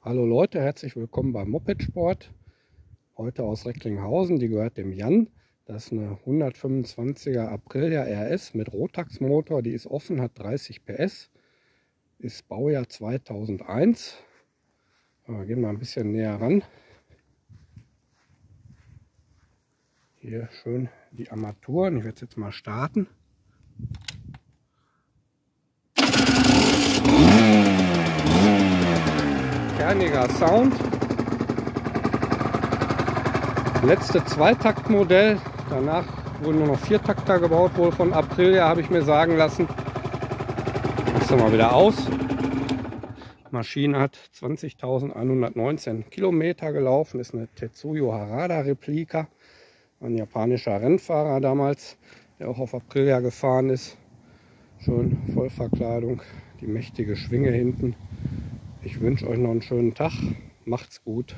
Hallo Leute, herzlich willkommen beim Moped Sport. Heute aus Recklinghausen, die gehört dem Jan. Das ist eine 125er Aprilia RS mit Rotax-Motor. Die ist offen, hat 30 PS, ist Baujahr 2001. Wir gehen mal ein bisschen näher ran. Hier schön die Armaturen. Ich werde jetzt mal starten. Kerniger Sound. Letzte Zweitaktmodell. Danach wurden nur noch Viertakter gebaut, wohl von Aprilia, habe ich mir sagen lassen. Machst du mal wieder aus. Maschine hat 20.119 Kilometer gelaufen, ist eine Tetsuyo Harada Replika. Ein japanischer Rennfahrer damals, der auch auf Aprilia gefahren ist. Schön Vollverkleidung, die mächtige Schwinge hinten. Ich wünsche euch noch einen schönen Tag. Macht's gut.